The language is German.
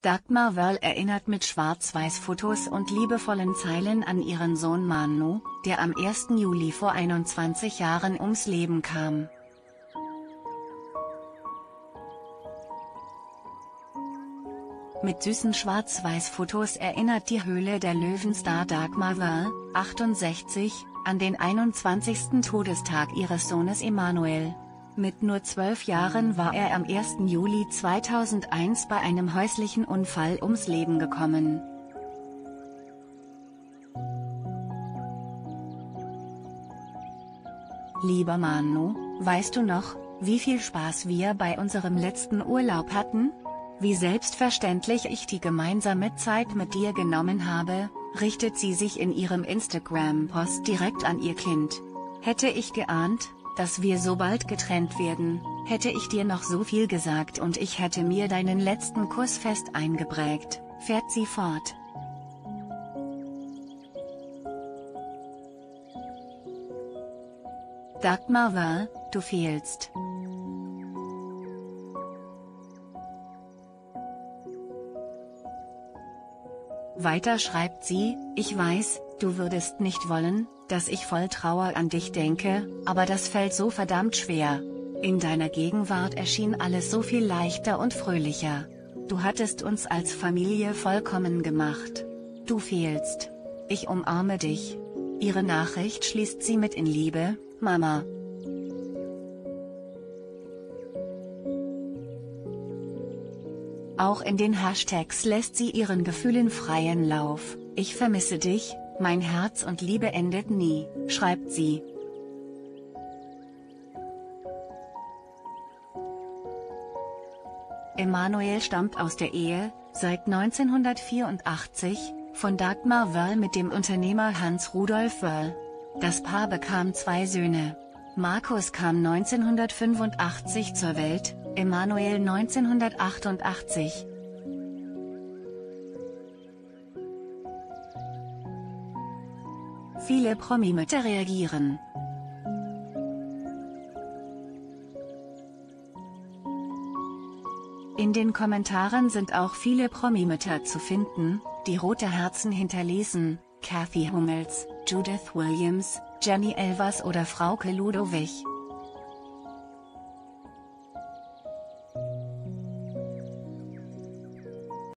Dagmar Wörl erinnert mit Schwarz-Weiß-Fotos und liebevollen Zeilen an ihren Sohn Manu, der am 1. Juli vor 21 Jahren ums Leben kam. Mit süßen Schwarz-Weiß-Fotos erinnert die Höhle der Löwenstar Dagmar Wörl, 68, an den 21. Todestag ihres Sohnes Emanuel. Mit nur zwölf Jahren war er am 1. Juli 2001 bei einem häuslichen Unfall ums Leben gekommen. Lieber Manu, weißt du noch, wie viel Spaß wir bei unserem letzten Urlaub hatten? Wie selbstverständlich ich die gemeinsame Zeit mit dir genommen habe, richtet sie sich in ihrem Instagram-Post direkt an ihr Kind. Hätte ich geahnt, dass wir so bald getrennt werden, hätte ich dir noch so viel gesagt und ich hätte mir deinen letzten Kuss fest eingeprägt, fährt sie fort. Dagmar war, du fehlst. Weiter schreibt sie, ich weiß, du würdest nicht wollen, dass ich voll Trauer an dich denke, aber das fällt so verdammt schwer. In deiner Gegenwart erschien alles so viel leichter und fröhlicher. Du hattest uns als Familie vollkommen gemacht. Du fehlst. Ich umarme dich. Ihre Nachricht schließt sie mit in Liebe, Mama. Auch in den Hashtags lässt sie ihren Gefühlen freien Lauf. Ich vermisse dich, mein Herz und Liebe endet nie, schreibt sie. Emanuel stammt aus der Ehe, seit 1984, von Dagmar Wörl mit dem Unternehmer Hans Rudolf Wörl. Das Paar bekam zwei Söhne. Markus kam 1985 zur Welt, Emanuel 1988. Viele Promi-Mütter reagieren. In den Kommentaren sind auch viele Promi-Mütter zu finden, die rote Herzen hinterließen, Kathy Hummels, Judith Williams, Jenny Elvers oder Frauke Ludowig.